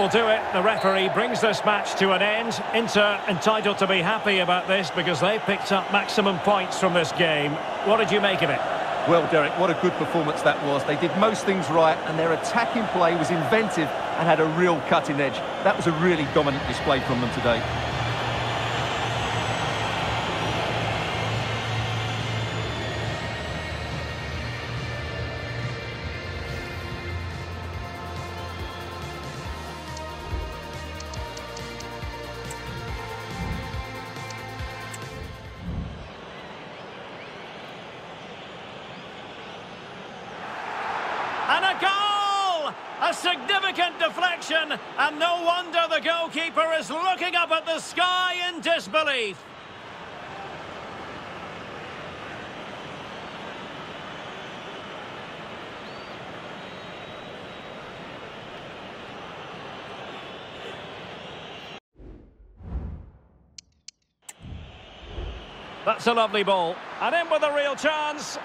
will do it. The referee brings this match to an end. Inter entitled to be happy about this because they picked up maximum points from this game. What did you make of it? Well, Derek, what a good performance that was. They did most things right, and their attacking play was inventive and had a real cutting edge. That was a really dominant display from them today. And a goal! A significant deflection, and no wonder the goalkeeper is looking up at the sky in disbelief. That's a lovely ball. And in with a real chance.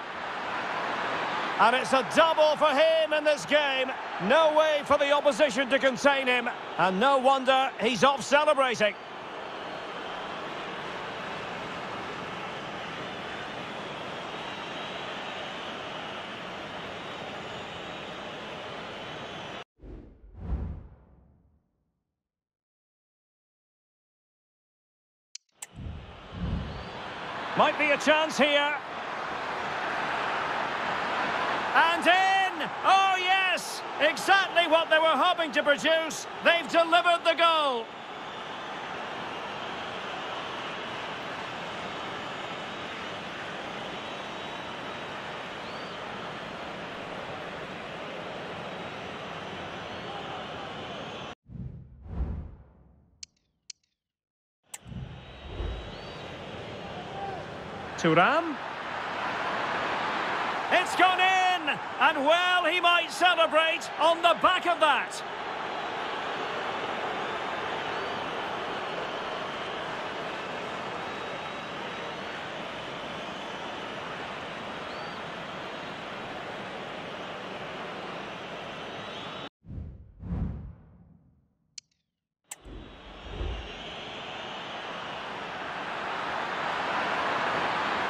And it's a double for him in this game. No way for the opposition to contain him. And no wonder he's off celebrating. Might be a chance here. And in! Oh, yes! Exactly what they were hoping to produce. They've delivered the goal. Thuram. It's gone in! And well, he might celebrate on the back of that.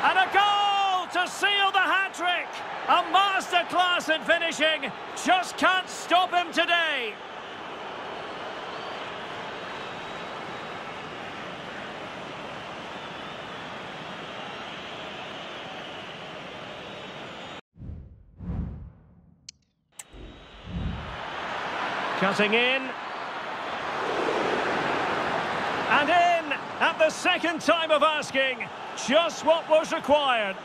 And a goal to seal the hat-trick! A masterclass in finishing. Just can't stop him today. Cutting in. And in at the second time of asking. Just what was required.